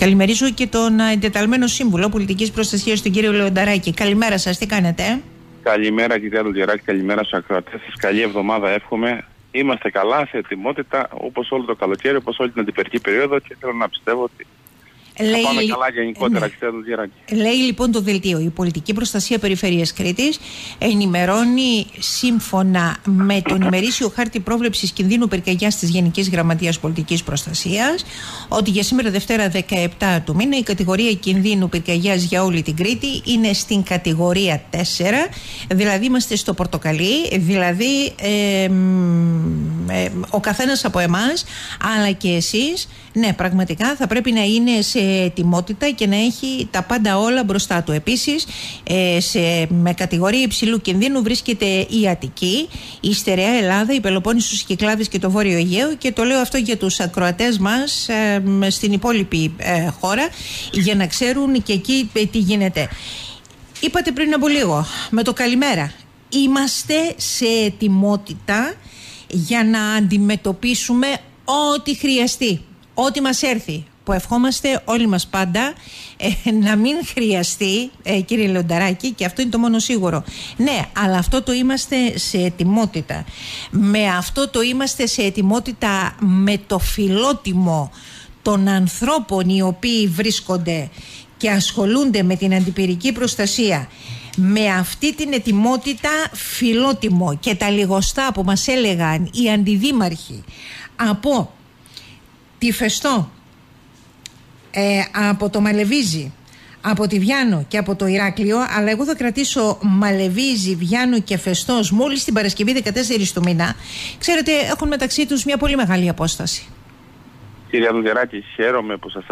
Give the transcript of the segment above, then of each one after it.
Καλημερίζω και τον εντεταλμένο σύμβουλο πολιτικής προστασίας, τον κύριο Λεονταράκη. Καλημέρα σας, τι κάνετε; Καλημέρα, κυρία Λοντιεράκη, καλημέρα στους ακροατές σας. Καλή εβδομάδα, εύχομαι. Είμαστε καλά, σε ετοιμότητα, όπως όλο το καλοκαίρι, όπως όλη την αντιπερική περίοδο και θέλω να πιστεύω ότι Λέει, πάμε καλά γενικότερα, ναι. Λέει λοιπόν το δελτίο. Η πολιτική προστασία περιφέρειας Κρήτης ενημερώνει σύμφωνα με τον ημερήσιο χάρτη πρόβλεψης κινδύνου πυρκαγιάς της Γενικής Γραμματείας Πολιτικής Προστασίας ότι για σήμερα Δευτέρα 17 του μήνα η κατηγορία κινδύνου πυρκαγιάς για όλη την Κρήτη είναι στην κατηγορία 4. Δηλαδή είμαστε στο πορτοκαλί, δηλαδή ε, ε, ο καθένας από εμάς, αλλά και εσείς, ναι, πραγματικά θα πρέπει να είναι σε ετοιμότητα και να έχει τα πάντα όλα μπροστά του. Επίσης, ε, με κατηγορία υψηλού κινδύνου βρίσκεται η Αττική, η Στερεά Ελλάδα, η Πελοπόννησος, οι Κυκλάδες και το Βόρειο Αιγαίο. Και το λέω αυτό για τους ακροατές μας ε, στην υπόλοιπη ε, χώρα, για να ξέρουν και εκεί τι γίνεται. Είπατε πριν από λίγο, με το καλημέρα. Είμαστε σε ετοιμότητα για να αντιμετωπίσουμε ό,τι χρειαστεί, ό,τι μας έρθει που ευχόμαστε όλοι μας πάντα ε, να μην χρειαστεί ε, κύριε Λεονταράκη και αυτό είναι το μόνο σίγουρο. Ναι αλλά αυτό το είμαστε σε ετοιμότητα. Με αυτό το είμαστε σε ετοιμότητα με το φιλότιμο των ανθρώπων οι οποίοι βρίσκονται και ασχολούνται με την αντιπυρική προστασία. Με αυτή την ετοιμότητα φιλότιμο. Και τα λιγοστά που μας έλεγαν οι αντιδήμαρχοι από τη Φεστό, ε, από το Μαλεβίζι, από τη Βιάνο και από το Ηράκλειο, αλλά εγώ θα κρατήσω Μαλεβίζι, Βιάνο και Φεστός μόλις την Παρασκευή 14 του μήνα. Ξέρετε, έχουν μεταξύ τους μια πολύ μεγάλη απόσταση. Κύριε Λουδεράκη, χαίρομαι που σας,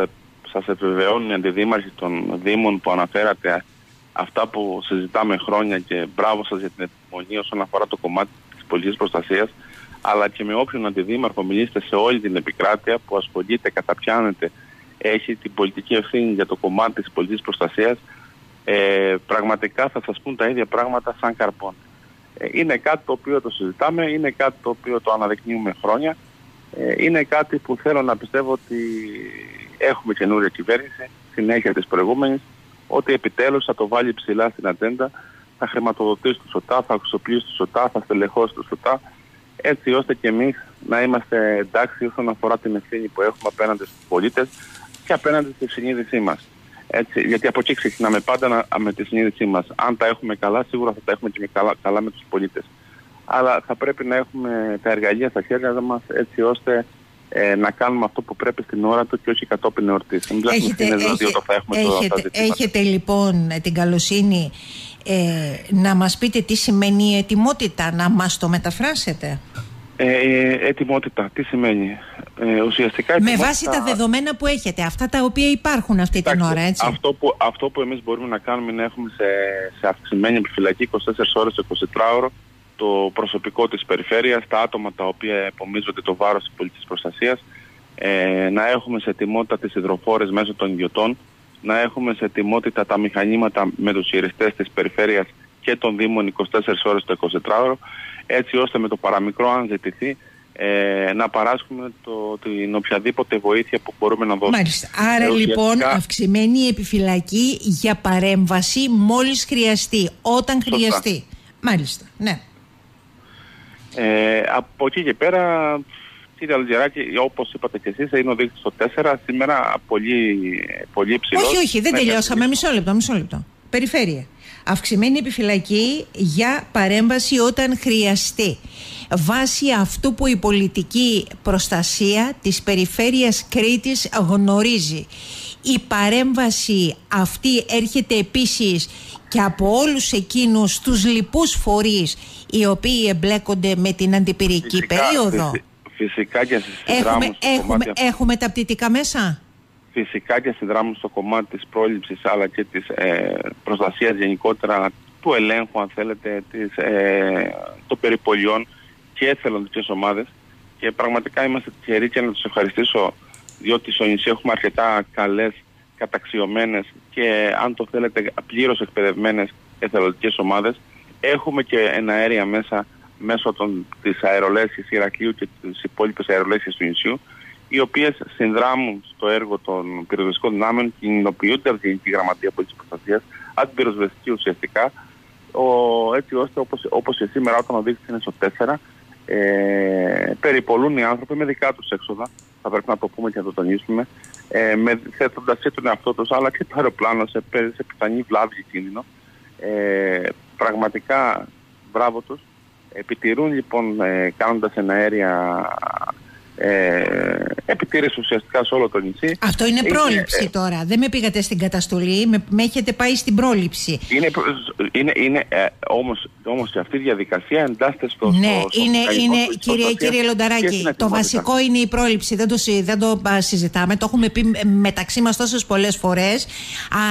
σας επιβεβαιώνουν οι αντιδήμαρχοι των Δήμων που αναφέρατε αυτά που συζητάμε χρόνια και μπράβο σας για την επιμονή όσον αφορά το κομμάτι της πολιτικής προστασίας αλλά και με όποιον αντιδήμαρχο μιλήσετε σε όλη την επικράτεια που ασχολείται, καταπιάνεται, έχει την πολιτική ευθύνη για το κομμάτι της πολιτικής προστασίας ε, πραγματικά θα σας πούν τα ίδια πράγματα σαν καρπών. Ε, είναι κάτι το οποίο το συζητάμε, είναι κάτι το οποίο το αναδεικνύουμε χρόνια, ε, είναι κάτι που θέλω να πιστεύω ότι έχουμε καινούρια κυβέρνηση, συνέχεια της προηγούμενης, ότι επιτέλους θα το βάλει ψηλά στην ατζέντα, θα χρηματοδοτήσει του ΣΟΤΑ, θα αξιοποιήσει του ΣΟΤΑ, θα στελεχώσει του ΣΟΤΑ, έτσι ώστε και εμείς να είμαστε εντάξει όσον αφορά την ευθύνη που έχουμε απέναντι στους πολίτες και απέναντι στη συνείδησή μας. Έτσι, γιατί από εκεί ξεκινάμε πάντα με τη συνείδησή μας. Αν τα έχουμε καλά, σίγουρα θα τα έχουμε και καλά, καλά με τους πολίτες. Αλλά θα πρέπει να έχουμε τα εργαλεία στα χέρια μας έτσι ώστε ε, να κάνουμε αυτό που πρέπει στην ώρα του και όχι κατόπιν εορτής. Έχετε, δηλαδή θα έχουμε έχετε, το, έχετε λοιπόν την καλοσύνη ε, να μας πείτε τι σημαίνει η ετοιμότητα, να μας το μεταφράσετε; Ε, ε ετοιμότητα, τι σημαίνει; Ε, ουσιαστικά ετοιμότητα... Με βάση τα δεδομένα που έχετε, αυτά τα οποία υπάρχουν αυτή την ώρα, έτσι. Αυτό που, αυτό που εμείς μπορούμε να κάνουμε είναι να έχουμε σε, σε αυξημένη επιφυλακή 24 ώρες, 24 ώρο το προσωπικό της περιφέρειας, τα άτομα τα οποία επομίζονται το βάρος της πολιτικής προστασίας, ε, να έχουμε σε ετοιμότητα τις υδροφόρες μέσω των ιδιωτών, να έχουμε σε ετοιμότητα τα μηχανήματα με τους χειριστές της περιφέρειας και των Δήμων 24 ώρες το 24ωρο, έτσι ώστε με το παραμικρό αν ζητηθεί ε, να παράσχουμε το, την οποιαδήποτε βοήθεια που μπορούμε να δώσουμε. Μάλιστα. Άρα ε, λοιπόν αυξημένη επιφυλακή για παρέμβαση μόλις χρειαστεί, όταν χρειαστεί. Μάλιστα, ναι. Ε, από εκεί και πέρα, κύριε Αλτζεράκη, όπως είπατε και εσείς, είναι ο δείκτης στο 4. Σήμερα πολύ, πολύ υψηλό. Όχι, όχι, δεν τελειώσαμε. Μισό λεπτό, μισό λεπτό. Περιφέρεια. Αυξημένη επιφυλακή για παρέμβαση όταν χρειαστεί. Βάσει αυτού που η πολιτική προστασία της περιφέρειας Κρήτης γνωρίζει. Η παρέμβαση αυτή έρχεται επίσης και από όλους εκείνους τους λοιπούς φορείς οι οποίοι εμπλέκονται με την αντιπυρική περίοδο. Φυσικά και έχουμε, έχουμε, έχουμε τα πτυτικά μέσα; Φυσικά και συνδράμουν στο κομμάτι της πρόληψης αλλά και της ε, προστασίας γενικότερα του ελέγχου αν θέλετε της, ε, των περιπολιών και εθελοντικές ομάδες και πραγματικά είμαστε τυχεροί και να τους ευχαριστήσω διότι στο νησί έχουμε αρκετά καλές καταξιωμένες και αν το θέλετε πλήρως εκπαιδευμένες εθελοντικές ομάδες. Έχουμε και ένα αέρια μέσα μέσω των, της αερολέσης Ηρακλείου και της υπόλοιπης αερολέσης του νησιού οι οποίες συνδράμουν στο έργο των πυροσβεστικών δυνάμεων, κινητοποιούνται από την Γενική Γραμματεία Πολιτικής Προστασίας, αντιπυροσβεστική ουσιαστικά, ο, έτσι ώστε όπως, όπως και σήμερα όταν ο δείκτης είναι στο 4, ε, περιπολούν οι άνθρωποι με δικά τους έξοδα, θα πρέπει να το πούμε και να το τονίσουμε, ε, με, θέτοντας και τον εαυτό τους αλλά και το αεροπλάνο σε, σε πιθανή βλάβη και κίνδυνο. Ε, πραγματικά μπράβο τους. Επιτηρούν λοιπόν ε, κάνοντας ένα αέρια ε, επιτήρηση ουσιαστικά σε όλο το νησί. Αυτό είναι πρόληψη ε, τώρα. Δεν με πήγατε στην καταστολή, με, με έχετε πάει στην πρόληψη. Είναι, είναι, είναι ε, όμως, όμως αυτή η διαδικασία εντάσσεται στο. Ναι, στο, είναι, είναι κύριε, κύριε Λονταράκη, το βασικό είναι η πρόληψη. Δεν το, δεν το συζητάμε. Το έχουμε πει μεταξύ μας τόσες πολλές φορές.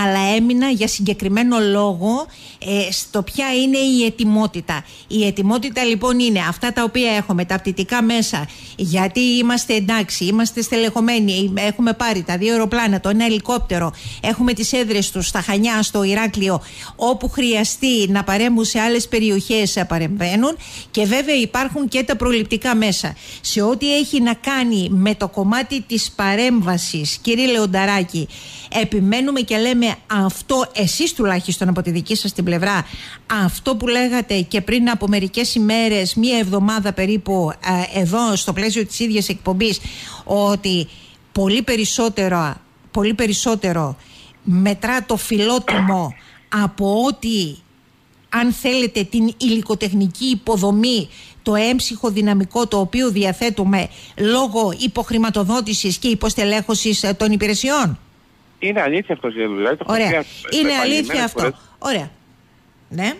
Αλλά έμεινα για συγκεκριμένο λόγο ε, στο ποια είναι η ετοιμότητα. Η ετοιμότητα λοιπόν είναι αυτά τα οποία έχουμε, τα πτυτικά μέσα, γιατί είμαστε εντάξει, είμαστε στελεχωμένοι, έχουμε πάρει τα δύο αεροπλάνα, το ένα ελικόπτερο, έχουμε τις έδρες τους στα Χανιά, στο Ηράκλειο, όπου χρειαστεί να παρέμβουν σε άλλες περιοχές παρεμβαίνουν και βέβαια υπάρχουν και τα προληπτικά μέσα. Σε ό,τι έχει να κάνει με το κομμάτι της παρέμβασης, κύριε Λεονταράκη, επιμένουμε και λέμε αυτό εσείς τουλάχιστον από τη δική σας την πλευρά αυτό που λέγατε και πριν από μερικές ημέρες μία εβδομάδα περίπου εδώ στο πλαίσιο της ίδιας εκπομπής ότι πολύ περισσότερο, πολύ περισσότερο μετρά το φιλότιμο από ότι αν θέλετε την υλικοτεχνική υποδομή το έμψυχο δυναμικό το οποίο διαθέτουμε λόγω υποχρηματοδότησης και υποστελέχωσης των υπηρεσιών. Είναι αλήθεια αυτό, κύριε Δουλειά. Ωραία. Είναι αλήθεια αυτό. Ωραία. Ναι.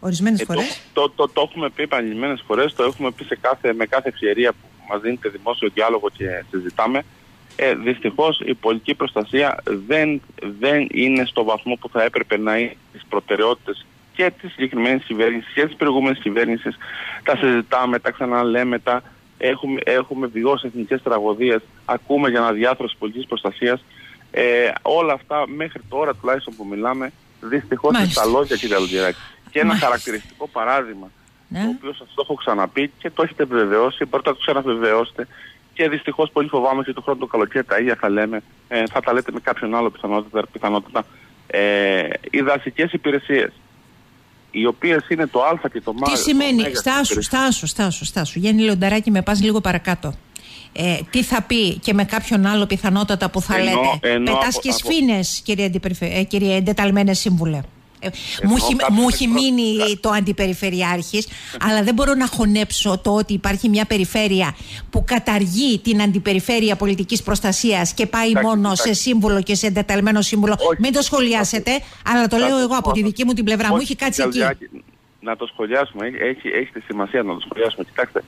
Ορισμένες ε, φορές. Το, το, το, έχουμε πει επανειλημμένες φορές, το έχουμε πει σε κάθε, με κάθε ευκαιρία που μας δίνεται δημόσιο διάλογο και συζητάμε. Ε, Δυστυχώς η πολιτική προστασία δεν, δεν είναι στο βαθμό που θα έπρεπε να είναι τι προτεραιότητες και τη συγκεκριμένη κυβέρνηση και τη προηγούμενη κυβέρνηση. Τα συζητάμε, τα ξαναλέμε, τα έχουμε, έχουμε βιώσει εθνικές τραγωδίες, ακούμε για αναδιάθρωση πολιτικής προστασίας. Ε, όλα αυτά μέχρι τώρα τουλάχιστον που μιλάμε δυστυχώς είναι στα λόγια κύριε Αλγεράκη. Και ένα Μάλιστα. χαρακτηριστικό παράδειγμα ναι. το οποίο σας το έχω ξαναπεί και το έχετε βεβαιώσει, μπορείτε να το ξαναβεβαιώσετε και δυστυχώς πολύ φοβάμαι και το χρόνο του καλοκαίρι τα ίδια θα λέμε, ε, θα τα λέτε με κάποιον άλλο πιθανότητα, πιθανότητα ε, οι δασικές υπηρεσίες. Οι οποίες είναι το Α και το Μ. Τι σημαίνει, στάσου, στάσου, στάσου, στάσου. Γιάννη Λεονταράκη, με πας λίγο παρακάτω ε, τι θα πει και με κάποιον άλλο πιθανότατα που θα λέτε. Ενώ, Πετάς και σφήνες, κύριε, ε, κύριε εντεταλμένε σύμβουλε. Ε, μου, έχει, μείνει το αντιπεριφερειάρχης αλλά δεν μπορώ να χωνέψω το ότι υπάρχει μια περιφέρεια που καταργεί την αντιπεριφέρεια πολιτικής προστασίας και πάει μόνο σε σύμβουλο και σε εντεταλμένο σύμβουλο. Μην το σχολιάσετε, αλλά το λέω εγώ από τη δική μου την πλευρά. Μου έχει κάτσει εκεί. Να το σχολιάσουμε, έχει, έχεις τη σημασία να το σχολιάσουμε. Κοιτάξτε,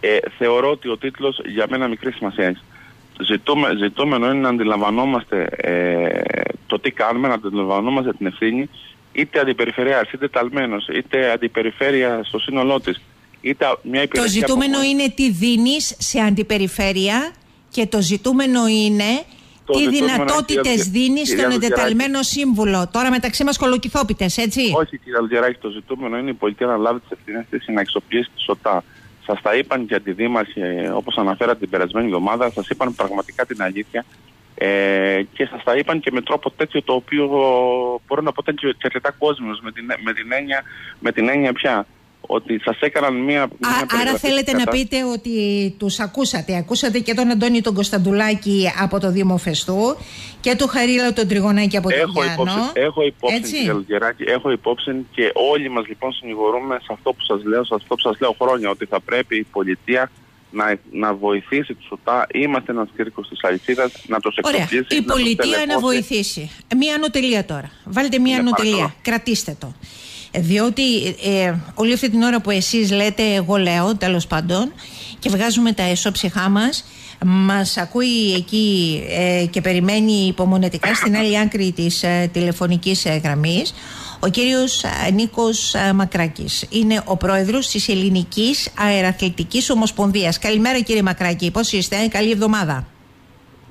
ε, θεωρώ ότι ο τίτλος για μένα μικρή σημασία έχει. Ζητούμε, ζητούμενο είναι να αντιλαμβανόμαστε ε, το τι κάνουμε, να αντιλαμβανόμαστε την ευθύνη είτε αντιπεριφερειάς, είτε ταλμένος, είτε αντιπεριφέρεια στο σύνολό της. Είτε μια το ζητούμενο είναι τι δίνεις σε αντιπεριφέρεια και το ζητούμενο είναι το τι δυνατότητες δίνεις στον εντεταλμένο σύμβουλο. Τώρα μεταξύ μας κολοκυθόπιτες, έτσι; Όχι, κύριε Αλτζεράκη, το ζητούμενο είναι η πολιτεία να λάβει τις ευθύνες της να εξοπλίσει τη ΣΟΤΑ. Σας τα είπαν και αντιδήμαρχοι, όπως αναφέρατε την περασμένη εβδομάδα, σας είπαν πραγματικά την αλήθεια ε, και σας τα είπαν και με τρόπο τέτοιο το οποίο μπορώ να πω και αρκετά κόσμο με την, με, την έννοια, με την έννοια πια ότι σας έκαναν μία. μία άρα θέλετε να πείτε ότι τους ακούσατε. Ακούσατε και τον Αντώνη τον Κωνσταντουλάκη από το Δήμο Φεστού και τον Χαρίλα τον Τριγωνάκη από το έχω υπόψη, έχω υπόψη, κύριε έχω υπόψη και όλοι μας λοιπόν συνηγορούμε σε αυτό που σας λέω, σε αυτό που σας λέω χρόνια, ότι θα πρέπει η πολιτεία να, να βοηθήσει τους ΟΤΑ. Είμαστε ένας κρίκο της αλυσίδας, να του εξοπλίσει. Η πολιτεία να βοηθήσει. Μία ανωτελεία τώρα. Βάλτε μία ανωτελεία. Κρατήστε το διότι ε, όλη αυτή την ώρα που εσείς λέτε εγώ λέω τέλος πάντων και βγάζουμε τα εσώψυχά μας μας ακούει εκεί ε, και περιμένει υπομονετικά στην άλλη άκρη της ε, τηλεφωνικής ε, γραμμής ο κύριος Νίκος Μακράκης είναι ο πρόεδρος της Ελληνικής Αεραθλητικής Ομοσπονδίας. Καλημέρα κύριε Μακράκη, πώς είστε, καλή εβδομάδα.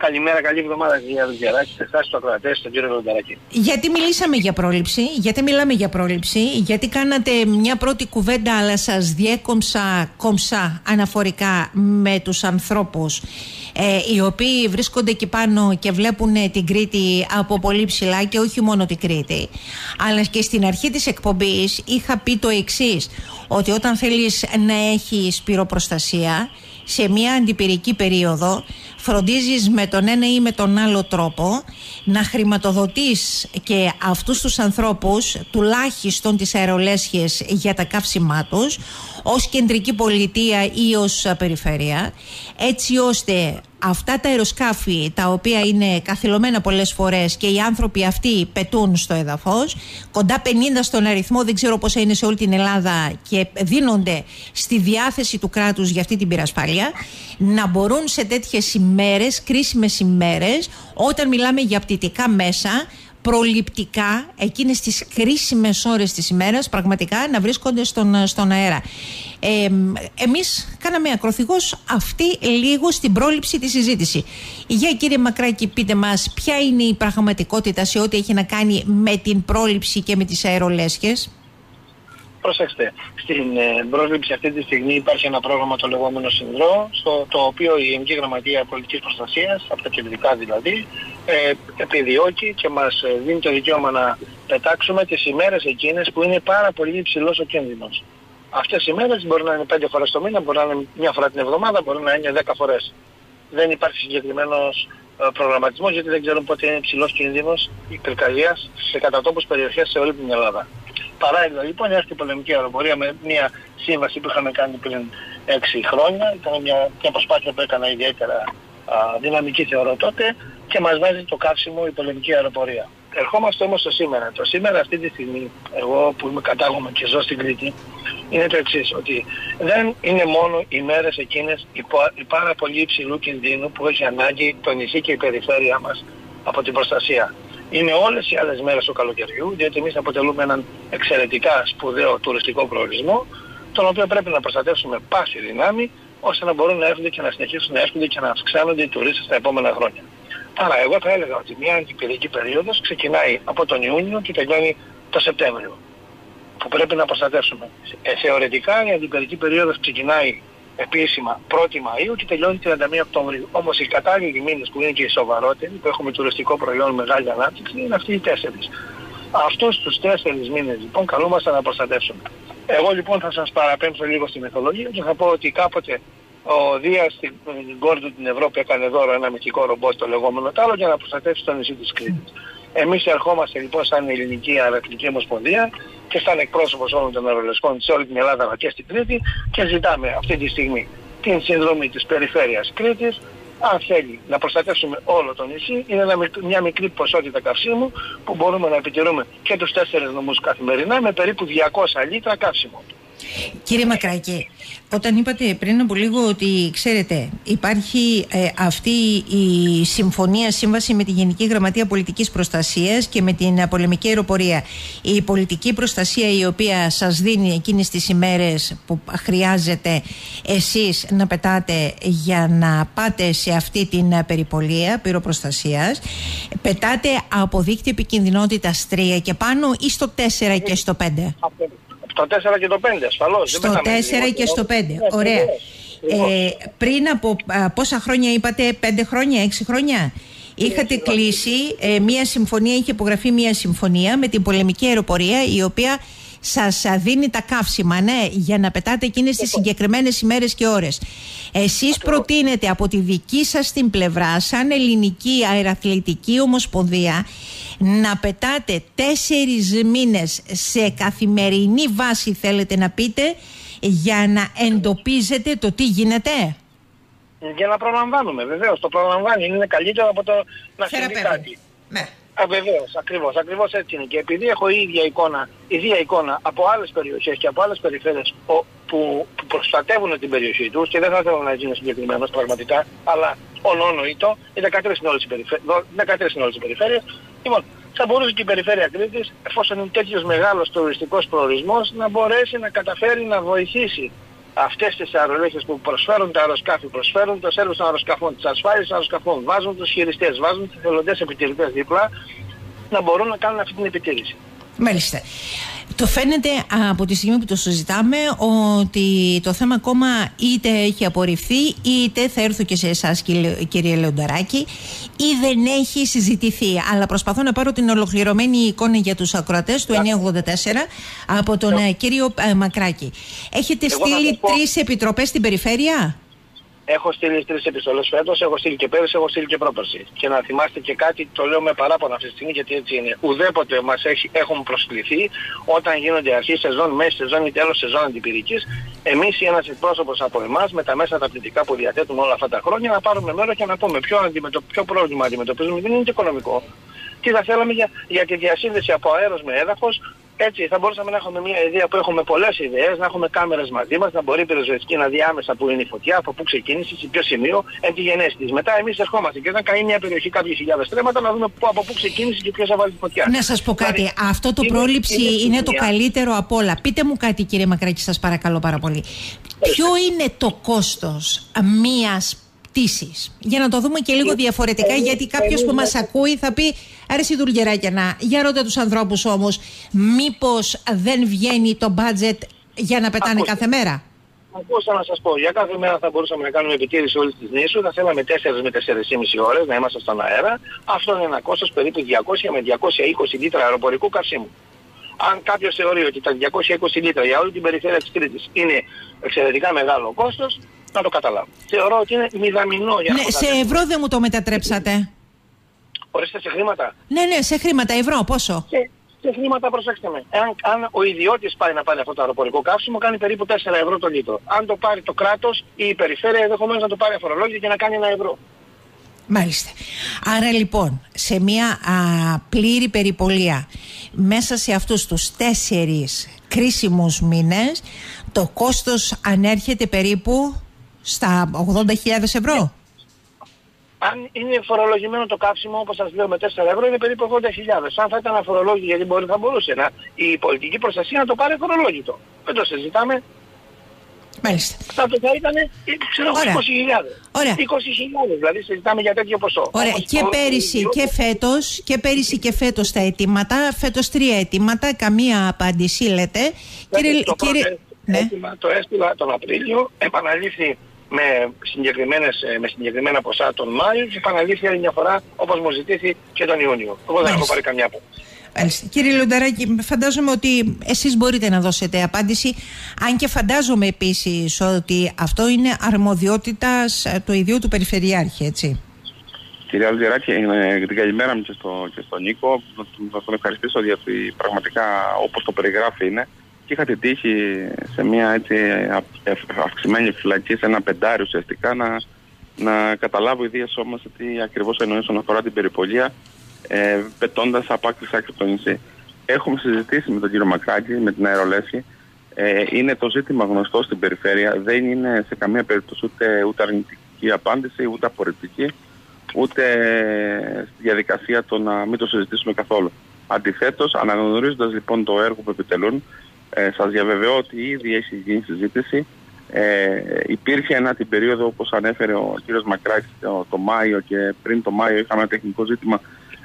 Καλημέρα, καλή εβδομάδα κυρία Δουλγεράκη, σε εσάς του ακροατές, στον κύριο Βελονταράκη. Γιατί μιλήσαμε για πρόληψη, γιατί μιλάμε για πρόληψη, γιατί κάνατε μια πρώτη κουβέντα αλλά σας διέκομψα κομψά αναφορικά με τους ανθρώπους ε, οι οποίοι βρίσκονται εκεί πάνω και βλέπουν ε, την Κρήτη από πολύ ψηλά και όχι μόνο την Κρήτη. Αλλά και στην αρχή της εκπομπής είχα πει το εξής ότι όταν θέλεις να έχεις πυροπροστασία σε μια αντιπυρική περίοδο φροντίζεις με τον ένα ή με τον άλλο τρόπο να χρηματοδοτείς και αυτούς τους ανθρώπους τουλάχιστον τις αερολέσχες για τα καύσιμά τους ως κεντρική πολιτεία ή ως περιφέρεια έτσι ώστε αυτά τα αεροσκάφη τα οποία είναι καθυλωμένα πολλές φορές και οι άνθρωποι αυτοί πετούν στο έδαφος κοντά 50 στον αριθμό δεν ξέρω πόσα είναι σε όλη την Ελλάδα και δίνονται στη διάθεση του κράτους για αυτή την πυρασφάλεια να μπορούν σε τέτοιες ημέρες, κρίσιμες ημέρες όταν μιλάμε για πτυτικά μέσα προληπτικά εκείνες τις κρίσιμες ώρες της ημέρας πραγματικά να βρίσκονται στον, στον αέρα. Ε, εμείς κάναμε ακροθυγώς αυτή λίγο στην πρόληψη της συζήτηση. Για κύριε Μακράκη πείτε μας ποια είναι η πραγματικότητα σε ό,τι έχει να κάνει με την πρόληψη και με τις αερολέσχες; Προσέξτε, στην ε, πρόληψη αυτή τη στιγμή υπάρχει ένα πρόγραμμα το λεγόμενο Συνδρό, στο το οποίο η Γενική Γραμματεία Πολιτικής Προστασίας, από τα κεντρικά δηλαδή, ε, επιδιώκει και μας ε, δίνει το δικαίωμα να πετάξουμε τις ημέρες εκείνες που είναι πάρα πολύ υψηλός ο κίνδυνος. Αυτές οι ημέρες μπορεί να είναι 5 φορές το μήνα, μπορεί να είναι μια φορά την εβδομάδα, μπορεί να είναι 10 φορές. Δεν υπάρχει συγκεκριμένος ε, προγραμματισμός γιατί δεν ξέρουν πότε είναι υψηλός κίνδυνος πυρκαγιάς σε κατατόπους περιοχές σε όλη την Ελλάδα. Παράλληλα λοιπόν έρχεται η πολεμική αεροπορία με μια σύμβαση που είχαμε κάνει πριν 6 χρόνια. Ήταν μια, μια προσπάθεια που έκανα ιδιαίτερα α, δυναμική θεωρώ τότε και μας βάζει το καύσιμο η πολεμική αεροπορία. Ερχόμαστε όμως στο σήμερα. Το σήμερα αυτή τη στιγμή, εγώ που είμαι κατάγομαι και ζω στην Κρήτη, είναι το εξής, ότι δεν είναι μόνο οι μέρες εκείνες η πάρα πολύ υψηλού κινδύνου που έχει ανάγκη το νησί και η περιφέρεια μας από την προστασία. Είναι όλες οι άλλες μέρες του καλοκαιριού, διότι εμείς αποτελούμε έναν εξαιρετικά σπουδαίο τουριστικό προορισμό, τον οποίο πρέπει να προστατεύσουμε πάση δυνάμει, ώστε να μπορούν να έρχονται και να συνεχίσουν να έρχονται και να αυξάνονται οι τουρίστες τα επόμενα χρόνια. Άρα εγώ θα έλεγα ότι μια αντιπυρική περίοδος ξεκινάει από τον Ιούνιο και τελειώνει το Σεπτέμβριο που πρέπει να προστατεύσουμε. Ε, θεωρητικά η αντιπυρική περίοδος ξεκινάει επίσημα 1η Μαΐου και τελειώνει 31 Οκτωβρίου. Όμως οι κατάλληλοι μήνες που είναι και οι σοβαρότεροι, που έχουμε τουριστικό προϊόν μεγάλη ανάπτυξη, είναι αυτοί οι τέσσερις. Αυτούς τους τέσσερις μήνες λοιπόν καλούμαστε να προστατεύσουμε. Εγώ λοιπόν θα σας παραπέμψω λίγο στη μυθολογία και θα πω ότι κάποτε ο Δίας στην κόρη την Ευρώπη έκανε δώρο ένα μυθικό ρομπότ το λεγόμενο τάλο για να προστατεύσει το νησί της Κρήτης. Εμείς ερχόμαστε λοιπόν σαν Ελληνική Αερακτική Ομοσπονδία και σαν εκπρόσωπος όλων των αερολεσκών σε όλη την Ελλάδα αλλά και στην Κρήτη και ζητάμε αυτή τη στιγμή την συνδρομή της περιφέρειας Κρήτης αν θέλει να προστατεύσουμε όλο το νησί, είναι μια μικρή ποσότητα καυσίμου που μπορούμε να επιτηρούμε και τους τέσσερις νομούς καθημερινά με περίπου 200 λίτρα καύσιμο. Κύριε Μακράκη, όταν είπατε πριν από λίγο ότι ξέρετε υπάρχει ε, αυτή η συμφωνία, σύμβαση με τη Γενική Γραμματεία Πολιτικής Προστασίας και με την πολεμική αεροπορία. Η πολιτική προστασία η οποία σας δίνει εκείνες τις ημέρες που χρειάζεται εσείς να πετάτε για να πάτε σε αυτή την περιπολία πυροπροστασίας πετάτε από δίκτυο επικινδυνότητας 3 και πάνω ή στο 4 και στο 5. Στο 4 και το 5 ασφαλώς. Στο 4 και στο 5. Ναι, Ωραία. Ε, πριν από πόσα χρόνια είπατε, 5 χρόνια, 6 χρόνια. Είχατε κλείσει ε, μία συμφωνία, είχε υπογραφεί μία συμφωνία με την πολεμική αεροπορία η οποία σας δίνει τα καύσιμα, ναι, για να πετάτε εκείνες τις συγκεκριμένες ημέρες και ώρες. Εσείς προτείνετε από τη δική σας την πλευρά, σαν ελληνική αεραθλητική ομοσπονδία, να πετάτε τέσσερις μήνες σε καθημερινή βάση θέλετε να πείτε για να εντοπίζετε το τι γίνεται. Για να προλαμβάνουμε βεβαίως. Το προλαμβάνει είναι καλύτερο από το να συμβεί κάτι. Ναι. Α, βεβαίως, ακριβώς, ακριβώς έτσι είναι. Και επειδή έχω η ίδια εικόνα, ίδια εικόνα από άλλες περιοχές και από άλλες περιφέρειες που, που προστατεύουν την περιοχή τους και δεν θα θέλω να γίνω συγκεκριμένος πραγματικά, αλλά ονόνοητο, οι 13 είναι όλες οι, περιφέρειες, περιφέρειες. Λοιπόν, θα μπορούσε και η περιφέρεια Κρήτης, εφόσον είναι τέτοιος μεγάλος τουριστικός προορισμός, να μπορέσει να καταφέρει να βοηθήσει αυτές τις αερολέχες που προσφέρουν τα αεροσκάφη, προσφέρουν το σέρβις των αεροσκαφών, τις ασφάλειες των αεροσκαφών, βάζουν τους χειριστές, βάζουν τους θελοντές επιτηρητές δίπλα να μπορούν να κάνουν αυτή την επιτήρηση. Μάλιστα. Το φαίνεται από τη στιγμή που το συζητάμε ότι το θέμα ακόμα είτε έχει απορριφθεί είτε θα έρθω και σε εσάς κύριε Λεονταράκη ή δεν έχει συζητηθεί. Αλλά προσπαθώ να πάρω την ολοκληρωμένη εικόνα για τους ακροατές του 984 από τον ε, κύριο ε, Μακράκη. Έχετε στείλει τρεις επιτροπές στην περιφέρεια; Έχω στείλει τρεις επιστολές φέτος, έχω στείλει και πέρυσι, έχω στείλει και πρόπερσι. Και να θυμάστε και κάτι, το λέω με παράπονο αυτή τη στιγμή γιατί έτσι είναι. Ουδέποτε μας έχουν προσκληθεί όταν γίνονται αρχή σεζόν, μέση σεζόν ή τέλος σεζόν αντιπυρικής, εμείς ή ένας εκπρόσωπος από εμάς με τα μέσα τα πληθυντικά που διαθέτουμε όλα αυτά τα χρόνια να πάρουμε μέρος και να πούμε ποιο, αντιμετω... ποιο πρόβλημα αντιμετωπίζουμε. Δεν είναι και οικονομικό. Τι θα θέλαμε για, για τη διασύνδεση από αέρος με έδαφος έτσι θα μπορούσαμε να έχουμε μια ιδέα που έχουμε πολλές ιδέες, να έχουμε κάμερες μαζί μας, να μπορεί η πυροσβεστική να δει άμεσα που είναι η φωτιά, από πού ξεκίνησε, σε ποιο σημείο, εν τη γενέση τη. Μετά εμείς ερχόμαστε και όταν κάνει μια περιοχή κάποιες χιλιάδες στρέμματα να δούμε που, από πού ξεκίνησε και ποιος θα βάλει τη φωτιά. Να σας πω κάτι. Δηλαδή, Αυτό το είναι, πρόληψη είναι, είναι, το καλύτερο από όλα. Πείτε μου κάτι, κύριε Μακράκη, σας παρακαλώ πάρα πολύ. Ποιο είναι το κόστος μια για να το δούμε και λίγο διαφορετικά, γιατί κάποιο που μα ακούει θα πει Αρέσει δουλγεράκια να. Για ρώτα του ανθρώπου όμω, μήπω δεν βγαίνει το budget για να πετάνε κάθε μέρα. Ακούσα να σας πω, για κάθε μέρα θα μπορούσαμε να κάνουμε επιτήρηση όλη τη νήσου, θα θέλαμε 4 με 4,5 ώρες να είμαστε στον αέρα. Αυτό είναι ένα κόστος περίπου 200 με 220 λίτρα αεροπορικού καυσίμου. Αν κάποιος θεωρεί ότι τα 220 λίτρα για όλη την περιφέρεια της Κρήτης είναι εξαιρετικά μεγάλο κόστος, να το καταλάβω. Θεωρώ ότι είναι μηδαμινό για να Ναι, σε ευρώ δεν μου το μετατρέψατε. Ορίστε σε χρήματα. Ναι, ναι, σε χρήματα, ευρώ, πόσο; Σε, σε χρήματα, προσέξτε με. Αν, αν ο ιδιώτης πάει να πάρει αυτό το αεροπορικό καύσιμο, κάνει περίπου 4 ευρώ το λίτρο. Αν το πάρει το κράτος ή η περιφέρεια, ενδεχομένως να το πάρει αφορολόγιο και να κάνει ένα ευρώ. Μάλιστα. Άρα λοιπόν, σε μια α, πλήρη περιπολία, μέσα σε αυτούς τους τέσσερις κρίσιμους μήνες, το κόστος ανέρχεται περίπου στα 80.000 ευρώ; Ναι. Αν είναι φορολογημένο το κάψιμο, όπως σας λέω, με 4 ευρώ, είναι περίπου 80.000. Αν θα ήταν αφορολόγητο, γιατί μπορεί, θα μπορούσε να, η πολιτική προστασία να το πάρει φορολόγητο. Δεν το συζητάμε. Μάλιστα. Θα το θα ήταν, ξέρω 20.000. Ωραία. 20.000, δηλαδή συζητάμε για τέτοιο ποσό. Ωραία. και πέρυσι και φέτος, και πέρυσι και φέτος τα αιτήματα, φέτος τρία αιτήματα, καμία απάντηση λέτε. Κύριε, το, κύριε... Ναι. το έστειλα τον Απρίλιο, επαναλήφθη με, συγκεκριμένες, ε, με συγκεκριμένα ποσά τον Μάιο και επαναλήφθη άλλη μια φορά όπως μου ζητήθη και τον Ιούνιο. Εγώ δεν έχω πάρει καμιά απάντηση. Κύριε Λονταράκη, φαντάζομαι ότι εσείς μπορείτε να δώσετε απάντηση, αν και φαντάζομαι επίσης ότι αυτό είναι αρμοδιότητας ε, του ιδίου του Περιφερειάρχη, έτσι. Κύριε Αλδιεράκη, ε, την καλημέρα μου και, στο, και στον Νίκο. Να τον ευχαριστήσω γιατί πραγματικά όπως το περιγράφει είναι και είχα την τύχη σε μια έτσι αυξημένη φυλακή, σε ένα πεντάρι ουσιαστικά, να, να καταλάβω η Δία Σώμας τι ακριβώς εννοεί όσον αφορά την περιπολία, ε, πετώντας από άκρη άκρη το νησί. Έχουμε συζητήσει με τον κύριο Μακράκη, με την αερολέσχη. Ε, είναι το ζήτημα γνωστό στην περιφέρεια. Δεν είναι σε καμία περίπτωση ούτε, ούτε αρνητική απάντηση, ούτε απορριπτική, ούτε στη διαδικασία το να μην το συζητήσουμε καθόλου. Αντιθέτως, αναγνωρίζοντας λοιπόν το έργο που επιτελούν, ε, σας διαβεβαιώ ότι ήδη έχει γίνει συζήτηση. Ε, υπήρχε ένα την περίοδο όπως ανέφερε ο κύριος Μακράκης το, το Μάιο και πριν το Μάιο είχαμε ένα τεχνικό ζήτημα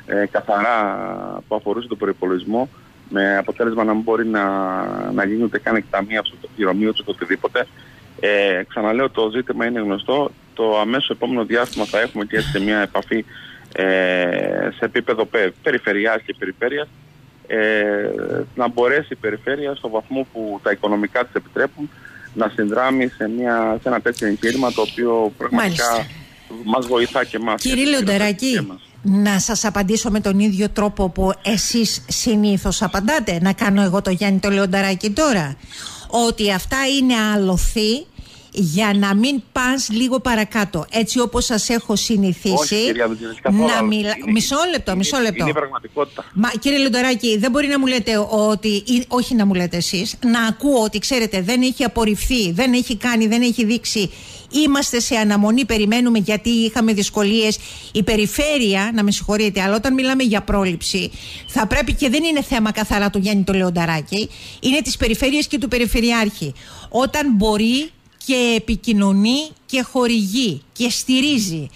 ε, καθαρά που αφορούσε τον προπολογισμό με αποτέλεσμα να μην μπορεί να, να γίνει ούτε καν εκταμείευση το πληρωμείο τους οτιδήποτε. Ε, ξαναλέω το ζήτημα είναι γνωστό. Το αμέσως επόμενο διάστημα θα έχουμε και έτσι μια επαφή ε, σε επίπεδο περιφερειάς και περιφέρειας ε, να μπορέσει η περιφέρεια στο βαθμό που τα οικονομικά της επιτρέπουν να συνδράμει σε, μια, σε ένα τέτοιο εγχείρημα το οποίο πραγματικά Μάλιστα. μας βοηθά και εμάς. Κύριε Λεοντεράκη, να σας απαντήσω με τον ίδιο τρόπο που εσείς συνήθως απαντάτε. Να κάνω εγώ το Γιάννη το Λεονταράκη τώρα. Ότι αυτά είναι αλωθή για να μην πας λίγο παρακάτω έτσι όπως σας έχω συνηθίσει Όχι, κυρία, να μιλά... μισό λεπτό, μισό λεπτό είναι πραγματικότητα Μα, κύριε Λεντοράκη δεν μπορεί να μου λέτε ότι όχι να μου λέτε εσείς να ακούω ότι ξέρετε δεν έχει απορριφθεί δεν έχει κάνει, δεν έχει δείξει Είμαστε σε αναμονή, περιμένουμε γιατί είχαμε δυσκολίες. Η περιφέρεια, να με συγχωρείτε, αλλά όταν μιλάμε για πρόληψη, θα πρέπει και δεν είναι θέμα καθαρά του Γιάννη το Λεονταράκη, είναι της περιφέρειας και του Περιφερειάρχη. Όταν μπορεί και επικοινωνεί και χορηγεί και στηρίζει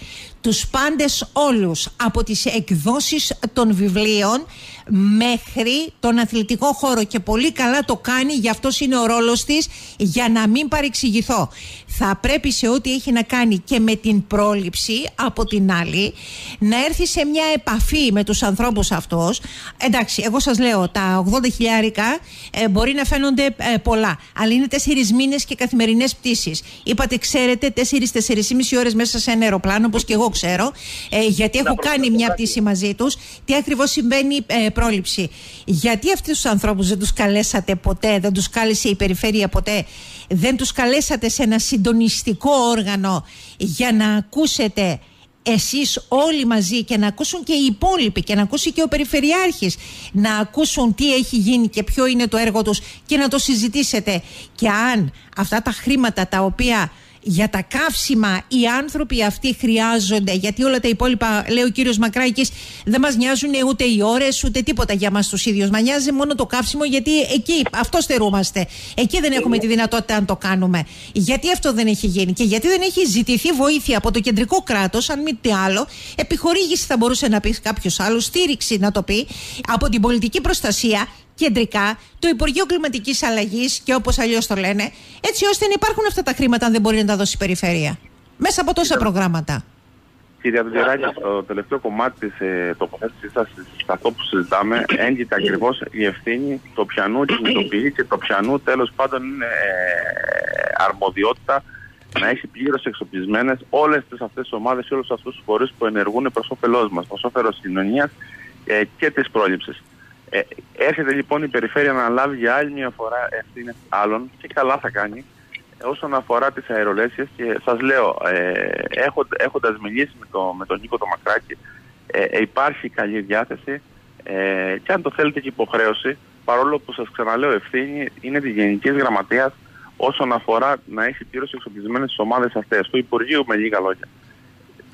τους πάντες όλους από τις εκδόσεις των βιβλίων μέχρι τον αθλητικό χώρο και πολύ καλά το κάνει, γι' αυτό είναι ο ρόλος της για να μην παρεξηγηθώ. Θα πρέπει σε ό,τι έχει να κάνει και με την πρόληψη από την άλλη να έρθει σε μια επαφή με τους ανθρώπους αυτούς. Εντάξει, εγώ σας λέω τα 80 χιλιάρικα ε, μπορεί να φαίνονται ε, πολλά, αλλά είναι τέσσερις μήνες και καθημερινές πτήσεις. Είπατε, ξέρετε, 4-4,5 ώρες μέσα σε ένα αεροπλάνο, όπως και εγώ ξέρω, ε, γιατί έχω κάνει μια πτήση μαζί τους. Τι ακριβώς συμβαίνει ε, πρόληψη. Γιατί αυτούς τους ανθρώπους δεν τους καλέσατε ποτέ, δεν τους κάλεσε η περιφέρεια ποτέ, δεν τους καλέσατε σε ένα συντονιστικό όργανο για να ακούσετε εσείς όλοι μαζί και να ακούσουν και οι υπόλοιποι και να ακούσει και ο Περιφερειάρχης να ακούσουν τι έχει γίνει και ποιο είναι το έργο τους και να το συζητήσετε και αν αυτά τα χρήματα τα οποία για τα καύσιμα οι άνθρωποι αυτοί χρειάζονται, γιατί όλα τα υπόλοιπα, λέει ο κύριος Μακράκης, δεν μας νοιάζουν ούτε οι ώρες ούτε τίποτα για μας τους ίδιους. Μα νοιάζει μόνο το καύσιμο, γιατί εκεί αυτό στερούμαστε. Εκεί δεν έχουμε τη δυνατότητα να το κάνουμε. Γιατί αυτό δεν έχει γίνει και γιατί δεν έχει ζητηθεί βοήθεια από το κεντρικό κράτος, αν μη τι άλλο, επιχορήγηση θα μπορούσε να πει κάποιος άλλος, στήριξη να το πει, από την πολιτική προστασία κεντρικά το Υπουργείο Κλιματικής Αλλαγής και όπως αλλιώς το λένε, έτσι ώστε να υπάρχουν αυτά τα χρήματα αν δεν μπορεί να τα δώσει η περιφέρεια. Μέσα από τόσα προγράμματα. Κύριε Αντζεράκη, στο τελευταίο κομμάτι της ε, τοποθέτησής σας, σε αυτό που συζητάμε, έγκυται ακριβώς η ευθύνη το πιανού κινητοποιεί και το πιανού τέλος πάντων είναι ε, αρμοδιότητα να έχει πλήρως εξοπλισμένες όλες αυτές τις ομάδες και όλους αυτούς τους φορείς που ενεργούν προς όφελός μας, προς όφελος της κοινωνίας ε, και της πρόληψης. Ε, έρχεται λοιπόν η περιφέρεια να λάβει για άλλη μια φορά ευθύνε άλλων και καλά θα κάνει. Όσον αφορά τις αερολέσιες και σας λέω ε, έχοντας μιλήσει με, το, με τον Νίκο το Μακράκη ε, υπάρχει καλή διάθεση. Ε, και αν το θέλετε και υποχρέωση παρόλο που σας ξαναλέω ευθύνη είναι της Γενικής Γραμματείας όσον αφορά να έχει πλήρως εξοπλισμένες τις ομάδες αυτές του Υπουργείου με λίγα λόγια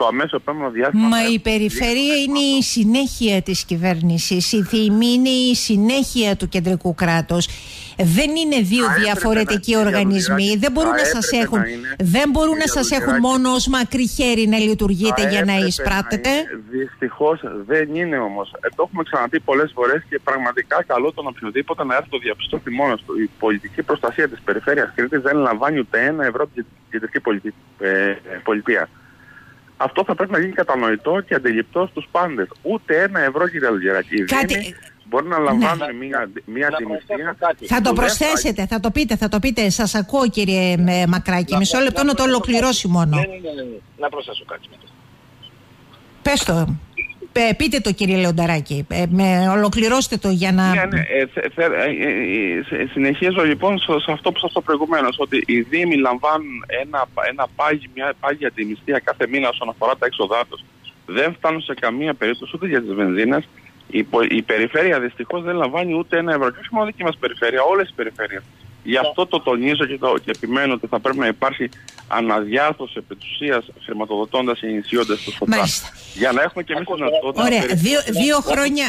το αμέσω επόμενο διάστημα. Μα η περιφέρεια είναι η συνέχεια της κυβέρνησης. Η Θημή είναι η συνέχεια του κεντρικού κράτους. Δεν είναι δύο διαφορετικοί οργανισμοί. Δεν μπορούν να σας έχουν, δεν μπορούν να σας έχουν μόνο ως μακρύ χέρι να λειτουργείτε για να εισπράτετε. Δυστυχώς δεν είναι όμως. Ε, το έχουμε ξαναπεί πολλές φορές και πραγματικά καλό τον οποιοδήποτε να έρθει το διαπιστώσει μόνος του. Η πολιτική προστασία της περιφέρειας Κρήτης δεν λαμβάνει ούτε ένα ευρώ από την κεντρική ε, πολιτεία. Αυτό θα πρέπει να γίνει κατανοητό και αντιληπτό στους πάντες. Ούτε ένα ευρώ κύριε Αλγεράκη. Κάτι... Μπορεί να λαμβάνουν ναι. μια, μια αντιμιστία. Θα το προσθέσετε, θα το πείτε, θα το πείτε. Σας ακούω κύριε Μακράκη. Μισό λεπτό να το ολοκληρώσει μόνο. Ναι, ναι, ναι, ναι. Να προσθέσω κάτι. Πες το. Ε, πείτε το κύριε Λεονταράκη, ε, με ολοκληρώστε το για να... Ναι, ναι, ε, ε, συνεχίζω λοιπόν σε αυτό που σας πω προηγουμένως, ότι οι Δήμοι λαμβάνουν ένα, ένα πάγι, μια πάγια αντιμιστία κάθε μήνα όσον αφορά τα έξοδά τους. Δεν φτάνουν σε καμία περίπτωση ούτε για τις βενζίνες. Η, η περιφέρεια δυστυχώς δεν λαμβάνει ούτε ένα ευρώ. Και όχι μόνο δική μας περιφέρεια, όλες οι περιφέρειες. Γι' αυτό το τονίζω και, το, και επιμένω ότι θα πρέπει να υπάρχει αναδιάρθρωση επί της ουσίας χρηματοδοτώντας και ενισχύοντας το ΣΟΤΑ. Για να έχουμε και εμείς την δυνατότητα Ωραία, δύο, δύο χρόνια...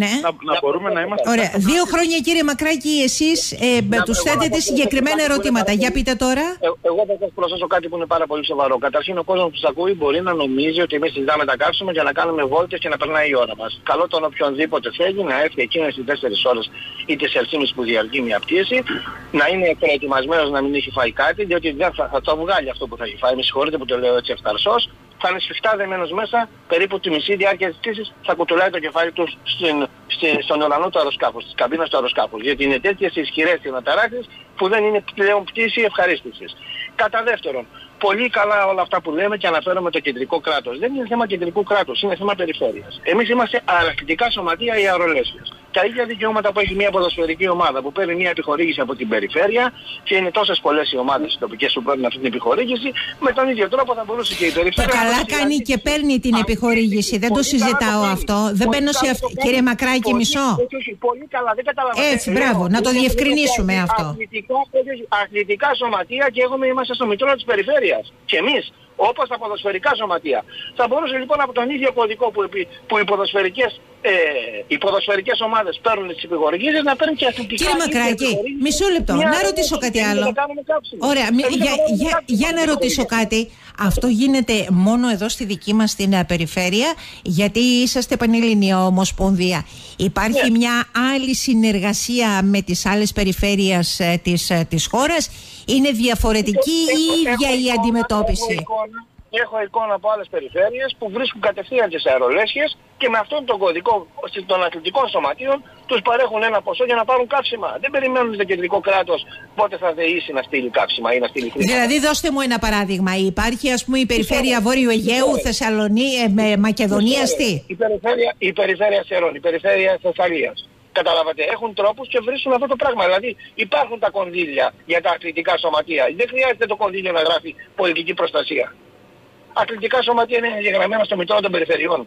ναι. να, να μπορούμε να είμαστε... Ωραία, δύο χρόνια κύριε Μακράκη εσείς ε, τους θέτετε συγκεκριμένα ερωτήματα. Για πείτε τώρα. Ε, εγώ θα σας προσθέσω κάτι που είναι πάρα πολύ σοβαρό. Καταρχήν ο κόσμος που σας ακούει μπορεί να νομίζει ότι εμείς συζητάμε τα κάψουμε για να κάνουμε βόλτες και να περνάει η ώρα μας. Καλό τον οποιονδήποτε θέλει να έρθει εκείνες τις 4 ώρες ή τις 4.30 που διαρκεί μια πτήση να είναι προετοιμασμένος να μην έχει φάει κάτι, διότι δεν θα, θα το βγάλει αυτό που θα έχει φάει. Με συγχωρείτε που το λέω έτσι ευθαρσός. Θα είναι σφιχτά δεμένος μέσα, περίπου τη μισή διάρκεια της πτήσης θα κουτουλάει το κεφάλι του στην, στην, στον ουρανό του αεροσκάφους, της καμπίνας του αεροσκάφους. Γιατί είναι τέτοιες ισχυρές οι αναταράξεις που δεν είναι πλέον πτήση ευχαρίστησης. Κατά δεύτερον, πολύ καλά όλα αυτά που λέμε και αναφέρομαι το κεντρικό κράτος. Δεν είναι θέμα κεντρικού κράτους, είναι θέμα περιφέρειας. Εμείς είμαστε αρακτικά σωματεία ή αερολέσιες τα ίδια δικαιώματα που έχει μια ποδοσφαιρική ομάδα που παίρνει μια επιχορήγηση από την περιφέρεια και είναι τόσες πολλές οι ομάδες τοπικές που παίρνουν αυτή την επιχορήγηση, με τον ίδιο τρόπο θα μπορούσε και η περιφέρεια. Το καλά κάνει και παίρνει την επιχορήγηση, δεν το συζητάω αυτό. Δεν μπαίνω σε αυτό. Κύριε Μακράκη, μισό. Πολύ καλά, δεν καταλαβαίνω. Έτσι, μπράβο, να το διευκρινίσουμε αυτό. Αθλητικά σωματεία και εγώ είμαστε στο μητρό της περιφέρειας. Και εμείς όπως τα ποδοσφαιρικά σωματεία. Θα μπορούσε λοιπόν από τον ίδιο κωδικό που, που οι ποδοσφαιρικές ε, οι ποδοσφαιρικές ομάδες παίρνουν τις επιχορηγήσεις να παίρνουν και αθλητικά Κύριε Μακράκη, μισό λεπτό, να ρωτήσω κάτι άλλο. Ωραία, για, για, για να ρωτήσω κάτι. Αυτό γίνεται μόνο εδώ στη δική μας την ε, περιφέρεια, γιατί είσαστε Πανελληνία Ομοσπονδία. Υπάρχει ναι. μια άλλη συνεργασία με τις άλλες περιφέρειες ε, της, ε, της χώρας. Είναι διαφορετική ή ίδια η αντιμετώπιση; έχω εικόνα από άλλες περιφέρειες που βρίσκουν κατευθείαν τις αερολέσχες και με αυτόν τον κωδικό των αθλητικών σωματείων τους παρέχουν ένα ποσό για να πάρουν καύσιμα. Δεν περιμένουν στο κεντρικό κράτος πότε θα δεήσει να στείλει καύσιμα ή να στείλει χρήματα. Δηλαδή δώστε μου ένα παράδειγμα. Υπάρχει ας πούμε η περιφέρεια Βόρειο Αιγαίου, Θεσσαλονίκη, ε, με Μακεδονία, τι. Η περιφέρεια, η περιφέρεια Σερών, η περιφέρεια Θεσσαλίας. Καταλάβατε, έχουν τρόπους και βρίσκουν αυτό το πράγμα. Δηλαδή υπάρχουν τα κονδύλια για τα αθλητικά σωματεία. Δεν χρειάζεται το κονδύλιο να γράφει πολιτική προστασία αθλητικά σωματεία είναι εγγεγραμμένα στο Μητρό των Περιφερειών.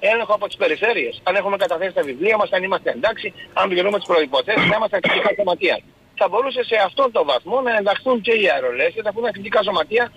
Έλεγχο από τις περιφέρειες. Αν έχουμε καταθέσει τα βιβλία μας, αν είμαστε εντάξει, αν πληρούμε τις προϋποθέσεις, να είμαστε αθλητικά σωματεία. Θα μπορούσε σε αυτόν τον βαθμό να ενταχθούν και οι αερολές και τα αθλητικά σωματεία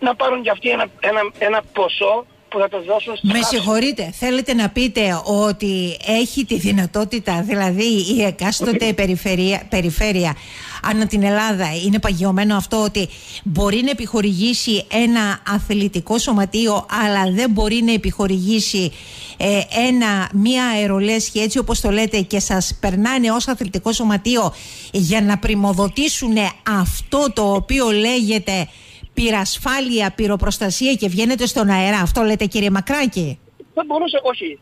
να πάρουν και αυτοί ένα, ένα, ένα ποσό που θα το δώσουν Με συγχωρείτε, θέλετε να πείτε ότι έχει τη δυνατότητα, δηλαδή η εκάστοτε περιφέρεια, περιφέρεια ανά την Ελλάδα, είναι παγιωμένο αυτό ότι μπορεί να επιχορηγήσει ένα αθλητικό σωματείο, αλλά δεν μπορεί να επιχορηγήσει ε, ένα, μία αερολέσχη έτσι όπως το λέτε και σας περνάνε ως αθλητικό σωματείο για να πρημοδοτήσουν αυτό το οποίο λέγεται πυρασφάλεια, πυροπροστασία και βγαίνετε στον αέρα. Αυτό λέτε κύριε Μακράκη. Θα μπορούσε, όχι.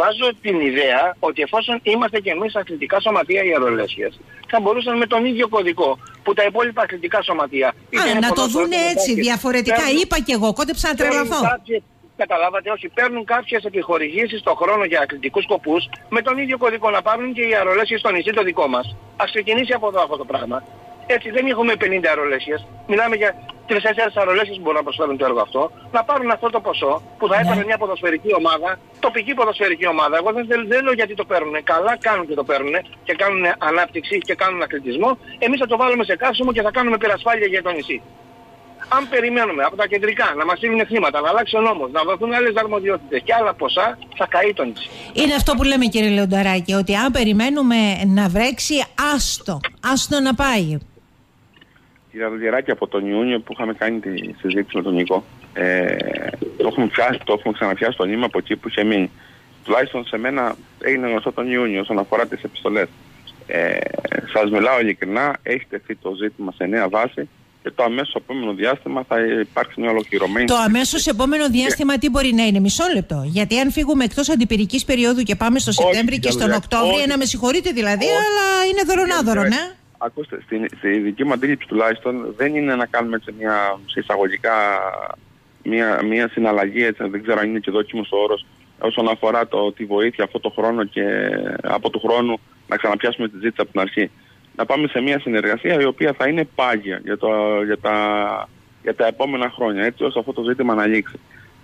Βάζω την ιδέα ότι εφόσον είμαστε και εμείς αθλητικά σωματεία οι αερολέσχες, θα μπορούσαν με τον ίδιο κωδικό που τα υπόλοιπα αθλητικά σωματεία... Α, να το δούνε έτσι, διαφορετικά. Είπα και εγώ, κόντεψα να τρελαθώ. Καταλάβατε, όχι, παίρνουν κάποιες επιχορηγήσεις το χρόνο για αθλητικούς σκοπούς με τον ίδιο κωδικό να πάρουν και οι αερολέσχες στο νησί το δικό μας. Ας ξεκινήσει από εδώ αυτό το πράγμα. Έτσι δεν έχουμε 50 αερολέσχες. Μιλάμε για 3-4 αερολέσχες που μπορούν να προσφέρουν το έργο αυτό. Να πάρουν αυτό το ποσό που θα έπαιρνε μια ποδοσφαιρική ομάδα, τοπική ποδοσφαιρική ομάδα. Εγώ δεν, δεν, λέω γιατί το παίρνουν. Καλά κάνουν και το παίρνουν και κάνουν ανάπτυξη και κάνουν αθλητισμό. Εμείς θα το βάλουμε σε καύσιμο και θα κάνουμε πυρασφάλεια για το νησί. Αν περιμένουμε από τα κεντρικά να μας στείλουν χρήματα, να αλλάξει ο νόμος, να δοθούν άλλες αρμοδιότητες και άλλα ποσά, θα καεί το νησί. Είναι αυτό που λέμε κύριε Λεονταράκη, ότι αν περιμένουμε να βρέξει, άστο, άστο να πάει κύριε Δελγεράκη, από τον Ιούνιο που είχαμε κάνει τη συζήτηση με τον Νικό, ε, το, έχουμε πιάσει, το έχουμε ξαναπιάσει το νήμα από εκεί που είχε μείνει. Τουλάχιστον σε μένα έγινε γνωστό τον Ιούνιο όσον αφορά τις επιστολές. Ε, σας μιλάω ειλικρινά, έχει τεθεί το ζήτημα σε νέα βάση και το αμέσως επόμενο διάστημα θα υπάρξει μια ολοκληρωμένη. Το αμέσως επόμενο διάστημα τι μπορεί να είναι, μισό λεπτό. Γιατί αν φύγουμε εκτός αντιπυρικής περίοδου και πάμε στο Σεπτέμβρη και στον Οκτώβριο, να με συγχωρείτε δηλαδή, αλλά είναι δωρονάδωρο, ναι. Ακούστε, στη, στη δική μου αντίληψη τουλάχιστον δεν είναι να κάνουμε έτσι μια σε εισαγωγικά μια, μια συναλλαγή, έτσι, δεν ξέρω αν είναι και δόκιμος ο όρος, όσον αφορά το, τη βοήθεια αυτό το χρόνο και από του χρόνου να ξαναπιάσουμε τη ζήτηση από την αρχή. Να πάμε σε μια συνεργασία η οποία θα είναι πάγια για, το, για, τα, για τα επόμενα χρόνια, έτσι ώστε αυτό το ζήτημα να λήξει.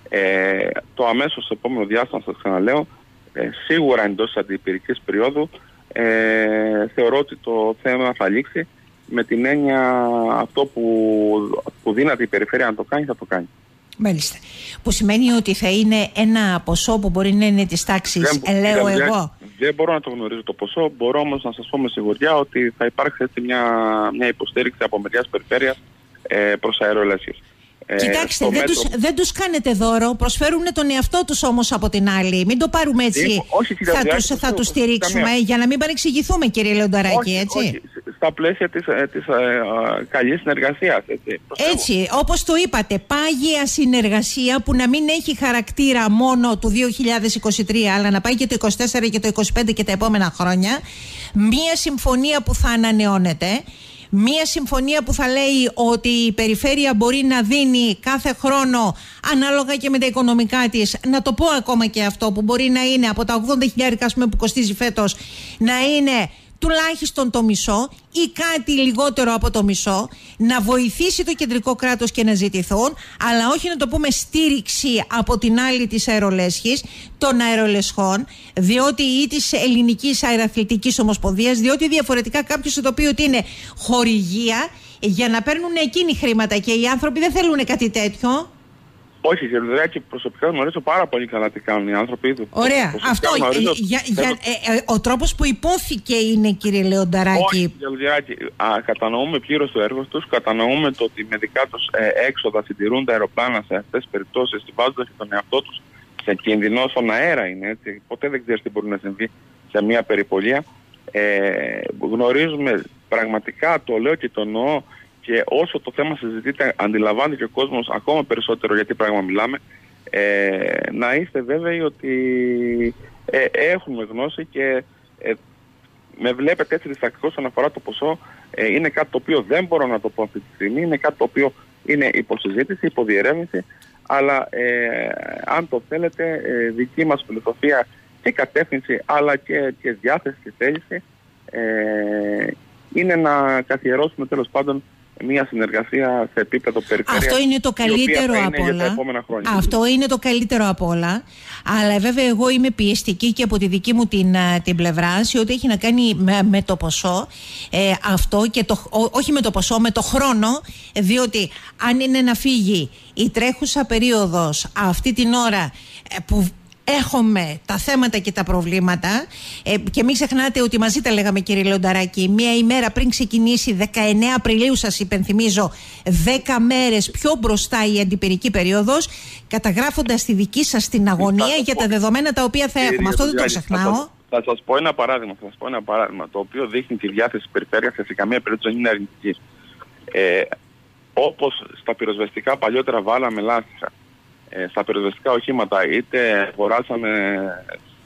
Ε, το αμέσως επόμενο διάστημα, σας ξαναλέω, ε, σίγουρα εντός της αντιπυρικής περίοδου ε, θεωρώ ότι το θέμα θα λήξει με την έννοια αυτό που, που δύναται η περιφέρεια να το κάνει θα το κάνει. Μάλιστα. Που σημαίνει ότι θα είναι ένα ποσό που μπορεί να είναι της τάξης, λέω εγώ. Δεν μπορώ να το γνωρίζω το ποσό. Μπορώ όμως να σας πω με σιγουριά ότι θα υπάρξει έτσι μια, μια υποστήριξη από μεριά περιφέρειας ε, προς αερολέσχε. Ε, Κοιτάξτε, δεν, τους, δεν τους κάνετε δώρο, προσφέρουν τον εαυτό τους όμως από την άλλη. Μην το πάρουμε έτσι, όχι, θα, τους, θα τους στηρίξουμε για να μην παρεξηγηθούμε κύριε Λεονταράκη, έτσι. Όχι, στα πλαίσια της, ε, της ε, καλής συνεργασίας, έτσι. Έτσι, όπως το είπατε, πάγια συνεργασία που να μην έχει χαρακτήρα μόνο του 2023, αλλά να πάει και το 24 και το 25 και τα επόμενα χρόνια. Μία συμφωνία που θα ανανεώνεται Μία συμφωνία που θα λέει ότι η περιφέρεια μπορεί να δίνει κάθε χρόνο ανάλογα και με τα οικονομικά της, να το πω ακόμα και αυτό που μπορεί να είναι από τα 80.000 που κοστίζει φέτος, να είναι τουλάχιστον το μισό ή κάτι λιγότερο από το μισό, να βοηθήσει το κεντρικό κράτος και να ζητηθούν, αλλά όχι να το πούμε στήριξη από την άλλη της αερολέσχης, των αερολεσχών, διότι ή της ελληνικής αεραθλητικής ομοσπονδίας, διότι διαφορετικά κάποιος το οποίο ότι είναι χορηγία για να παίρνουν εκείνοι χρήματα και οι άνθρωποι δεν θέλουν κάτι τέτοιο. Όχι, και προσωπικά γνωρίζω πάρα πολύ καλά τι κάνουν οι άνθρωποι. Ωραία. Αυτό. Γνωρίζω, για, για, ε, ε, ο τρόπος που υπόθηκε είναι, κύριε Λεονταράκη; Όχι, Γερουδράκη. Κατανοούμε πλήρως το έργο τους. Κατανοούμε το ότι με δικά τους ε, έξοδα συντηρούν τα αεροπλάνα σε αυτές τις περιπτώσεις, βάζοντα και τον εαυτό τους σε κίνδυνο. Στον αέρα είναι έτσι. Ποτέ δεν ξέρεις τι μπορεί να συμβεί σε μια περιπολία. Ε, γνωρίζουμε πραγματικά, το λέω και το εννοώ, και όσο το θέμα συζητείται αντιλαμβάνει και ο κόσμος ακόμα περισσότερο γιατί πράγμα μιλάμε. Ε, να είστε βέβαιοι ότι ε, έχουμε γνώση και ε, με βλέπετε έτσι διστακτικό όσον αφορά το ποσό ε, είναι κάτι το οποίο δεν μπορώ να το πω αυτή τη στιγμή. Είναι κάτι το οποίο είναι υποσυζήτηση, υποδιερεύνηση. Αλλά ε, αν το θέλετε δική μας φιλοσοφία και κατεύθυνση αλλά και, και διάθεση και θέληση είναι να καθιερώσουμε τέλος πάντων μια συνεργασία σε επίπεδο περιφέρειας Αυτό είναι το καλύτερο από όλα. Αυτό είναι το καλύτερο από όλα. Αλλά βέβαια εγώ είμαι πιεστική και από τη δική μου την, την πλευρά σε ό,τι έχει να κάνει με, το ποσό ε, αυτό και το, όχι με το ποσό, με το χρόνο διότι αν είναι να φύγει η τρέχουσα περίοδος αυτή την ώρα ε, που έχουμε τα θέματα και τα προβλήματα. Ε, και μην ξεχνάτε ότι μαζί τα λέγαμε κύριε Λονταράκη μία ημέρα πριν ξεκινήσει 19 Απριλίου σας υπενθυμίζω 10 μέρες πιο μπροστά η αντιπυρική περίοδος καταγράφοντας τη δική σας την αγωνία για τα δεδομένα τα οποία θα έχουμε. Αυτό δεν το ξεχνάω. θα σας πω ένα παράδειγμα, θα σας πω ένα παράδειγμα το οποίο δείχνει τη διάθεση της περιφέρειας σε καμία περίπτωση δεν είναι αρνητική. Ε, όπως στα πυροσβεστικά παλιότερα βάλαμε λάστιχα ε, στα περιοδιστικά οχήματα είτε αγοράσαμε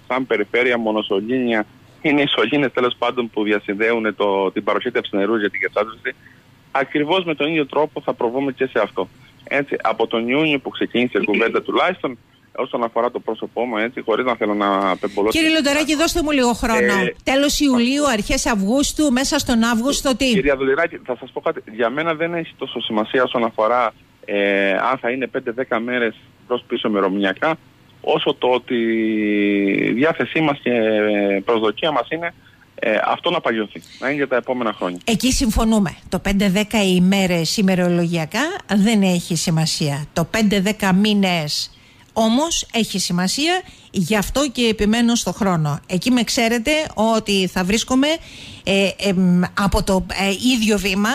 σαν περιφέρεια μονοσωλήνια είναι οι σωλήνες τέλος πάντων που διασυνδέουν το, την παροχήτευση νερού για την κατάσταση ακριβώς με τον ίδιο τρόπο θα προβούμε και σε αυτό. Έτσι, από τον Ιούνιο που ξεκίνησε η κουβέντα τουλάχιστον όσον αφορά το πρόσωπό μου, έτσι, χωρίς να θέλω να απεμπολώσω. Κύριε Λονταράκη, δώστε μου λίγο χρόνο. Ε, Τέλος Ιουλίου, αρχές Αυγούστου, μέσα στον Αύγουστο, τι; Κυρία Δουλειράκη, θα σας πω κάτι. Για μένα δεν έχει τόσο σημασία όσον αφορά ε, αν θα είναι 5-10 μέρες προς πίσω μερομηνιακά όσο το ότι η διάθεσή μας και προσδοκία μας είναι ε, αυτό να παγιωθεί, να είναι για τα επόμενα χρόνια. Εκεί συμφωνούμε. Το 5-10 ημέρες ημερολογιακά δεν έχει σημασία. Το 5-10 μήνες όμως έχει σημασία, γι' αυτό και επιμένω στο χρόνο. Εκεί με ξέρετε ότι θα βρίσκομαι ε, από το ε, ίδιο βήμα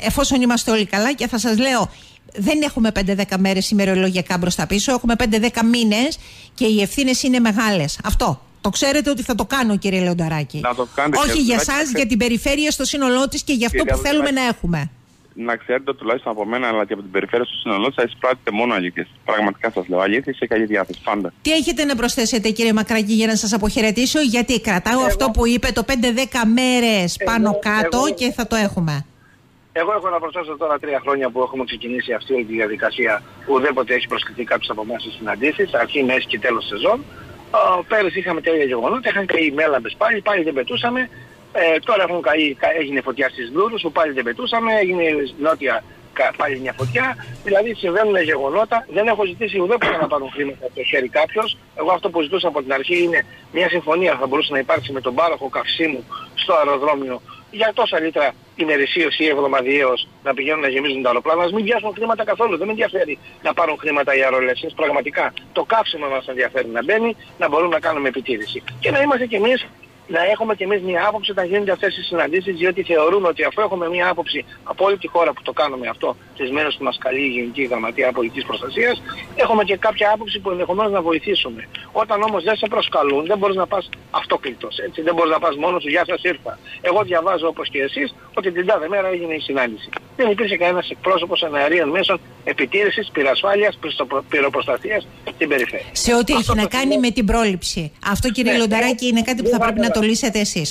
εφόσον είμαστε όλοι καλά και θα σας λέω δεν έχουμε 5-10 μέρες ημερολογιακά μπροστά πίσω. Έχουμε 5-10 μήνες και οι ευθύνες είναι μεγάλες. Αυτό. Το ξέρετε ότι θα το κάνω, κύριε Λεονταράκη. Να το Όχι για εσά, για την περιφέρεια στο σύνολό της και για αυτό που θέλουμε να έχουμε. Να ξέρετε τουλάχιστον από μένα αλλά και από την περιφέρεια στο σύνολό τη θα εισπράττετε μόνο αλήθειες. Πραγματικά σας λέω. Αλήθειες και καλή διάθεση. Πάντα. Τι έχετε να προσθέσετε, κύριε Μακράκη, για να σας αποχαιρετήσω, γιατί κρατάω αυτό που είπε το 5-10 μέρες πάνω κάτω και θα το έχουμε. Εγώ έχω να προσθέσω τώρα τρία χρόνια που έχουμε ξεκινήσει αυτή τη διαδικασία που ουδέποτε έχει προσκληθεί κάποιος από εμάς στις συναντήσεις, αρχή, μέση και τέλος σεζόν. Uh, πέρυσι είχαμε τέλεια γεγονότα, είχαν καεί μέλαμπες πάλι, πάλι δεν πετούσαμε. Ε, τώρα έχουν καεί, έγινε φωτιά στις Δούρους που πάλι δεν πετούσαμε, έγινε νότια πάλι μια φωτιά. Δηλαδή συμβαίνουν γεγονότα. Δεν έχω ζητήσει ουδέποτε να πάρουν χρήματα από το χέρι κάποιος. Εγώ αυτό που ζητούσα από την αρχή είναι μια συμφωνία θα μπορούσε να υπάρξει με τον πάροχο καυσίμου στο αεροδρόμιο για τόσα λίτρα ημερησίως ή εβδομαδιαίως να πηγαίνουν να γεμίζουν τα αεροπλάνα, ας μην πιάσουν χρήματα καθόλου. Δεν με ενδιαφέρει να πάρουν χρήματα οι αερολέσσες. Πραγματικά το καύσιμο μας ενδιαφέρει να μπαίνει, να μπορούμε να κάνουμε επιτήρηση. Και να είμαστε κι εμείς να έχουμε και εμείς μια άποψη όταν γίνονται αυτές οι συναντήσεις, διότι θεωρούμε ότι αφού έχουμε μια άποψη από όλη τη χώρα που το κάνουμε αυτό, τις μέρες που μας καλεί η Γενική Γραμματεία Πολιτικής Προστασίας, έχουμε και κάποια άποψη που ενδεχομένως να βοηθήσουμε. Όταν όμως δεν σε προσκαλούν, δεν μπορείς να πας αυτόκλητος, έτσι, δεν μπορείς να πας μόνος σου, γεια σας ήρθα. Εγώ διαβάζω όπως και εσείς ότι την τάδε μέρα έγινε η συνάντηση. Δεν υπήρχε κανένας εκπρόσωπος εναερίων μέσων επιτήρησης, πυρασφάλειας, πυροπροστασίας στην περιφέρεια. Σε ό,τι έχει να κάνει με την πρόληψη. Αυτό κύριε ναι, Λονταράκη είναι κάτι που θα πρέπει να το λύσετε εσείς.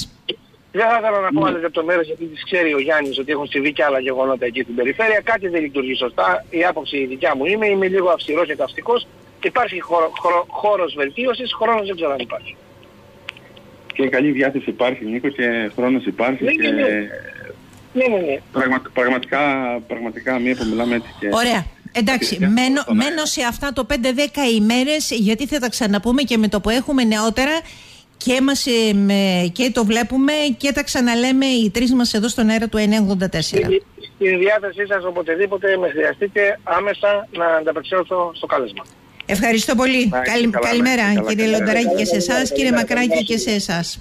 Δεν θα ήθελα να πω άλλες λεπτομέρειες γιατί τις ξέρει ο Γιάννης ότι έχουν συμβεί και άλλα γεγονότα εκεί στην περιφέρεια. Κάτι δεν λειτουργεί σωστά. Η άποψη η δικιά μου είναι, είμαι λίγο αυστηρός και ταυτικός. Υπάρχει χώρο, χώρο, χώρος βελτίωσης, χρόνος δεν ξέρω αν υπάρχει. και καλή διάθεση υπάρχει Νίκο και χρόνος υπάρχει Ναι, και ναι, ναι. Ναι, ναι, ναι. πραγμα- πραγματικά, πραγματικά μία που μιλάμε έτσι και... Ωραία. Εντάξει, και- μένω, στον αέρα. μένω σε αυτά το 5-10 ημέρες γιατί θα τα ξαναπούμε και με το που έχουμε νεότερα και, μας, ε, με- και το βλέπουμε και τα ξαναλέμε οι τρεις μας εδώ στον αέρα του 984. Στη- Στη διάθεσή σας οποτεδήποτε με χρειαστείτε άμεσα να ανταπεξέλθω στο κάλεσμα. Ευχαριστώ πολύ. Να είστε Καλη- καλά, να καλημέρα είστε καλά, κύριε καλημέρα. Λονταράκη και σε Καλημέρα, εσάς, κύριε καλημέρα, Μακράκη καλημέρα. και σε εσάς.